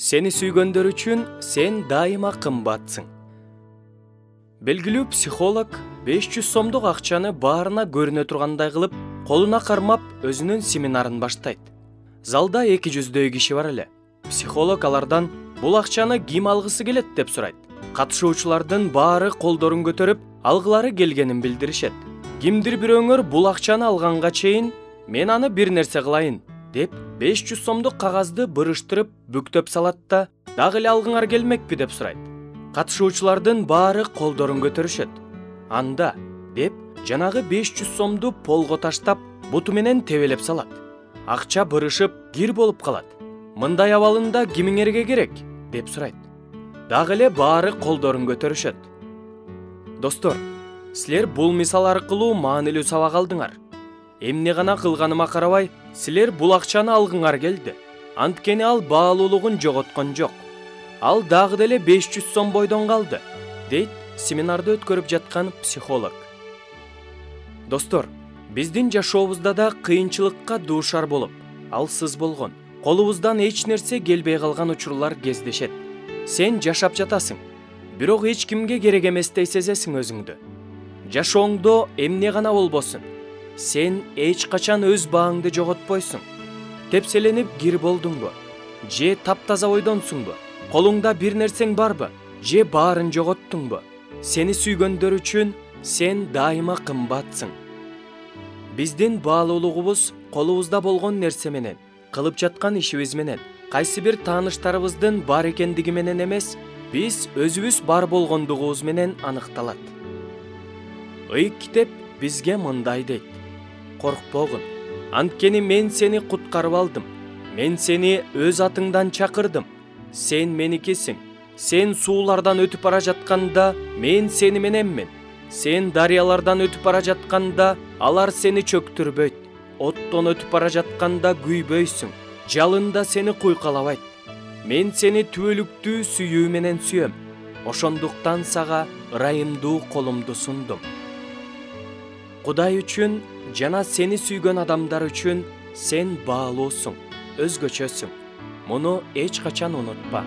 сени сүйгөндөр үчүн сен дайыма кымбатсың белгилүү психолог беш жүз сомдук акчаны баарына көрүнө тургандай кылып колуна кармап өзүнүн семинарын баштайт залда эки жүздөй киши бар эле психолог алардан бул акчаны ким алгысы келет деп сурайт катышуучулардын баары колдорун көтөрүп алгылары келгенин билдиришет кимдир бирөөңөр бул акчаны алганга чейин мен аны бир нерсе кылайын деп беш жүз сомдук кагазды бырыштырып бүктөп салат да дагы эле алгыңар келмекпи деп сурайт катышуучулардын баары колдорун көтөрүшөт анда деп жанагы беш жүз сомду полго таштап буту менен тебелеп салат акча бырышып кир болуп калат мындай абалында кимиңерге керек деп сурайт дагы эле баары колдорун көтөрүшөт достор силер бул мисал аркылуу маанилүү сабак алдыңар. Эмне гана кылганыма карабай силер бул акчаны алгыңар келди. Анткени ал баалуулугун жоготкон жок. Ал дагы деле беш жүз сом бойдон калды дейт семинарды өткөрүп жаткан психолог. Достор биздин жашообузда да кыйынчылыкка дуушар болуп алсыз болгон колубуздан эч нерсе келбей калган учурлар кездешет. Сен жашап жатасың бирок эч кимге керек эместей сезесиң өзүңдү. Жашооңдо эмне гана болбосун сен эч качан өз бааңды жоготпойсуң. Тепселенип кир болдуңбу же таптаза бойдонсуңбу колуңда бир нерсең барбы же баарын жоготтуңбу. Сени сүйгөндөр үчүн сен дайыма кымбатсың. Биздин баалуулугубуз колубузда болгон нерсе менен кылып жаткан ишибиз менен кайсы бир тааныштарыбыздын бар экендиги менен эмес биз өзүбүз бар болгондугубуз менен аныкталат. Ыйык китеп бизге мындай дейт коркпогун анткени мен сени куткарып алдым. Мен сени өз атыңдан чакырдым сен меникисиң сен суулардан өтүп бара жатканда мен сени мененмин сен дарыялардан өтүп бара жатканда алар сени чөктүрбөйт. Оттон өтүп бара жатканда күйбөйсүң жалында сени куйкалабайт мен сени түбөлүктүү сүйүү менен сүйөм ошондуктан сага ырайымдуу колумду сундум. Кудай үчүн жана сени сүйгөн адамдар үчүн сен баалуусуң өзгөчөсүң. Муну эч качан унутпа.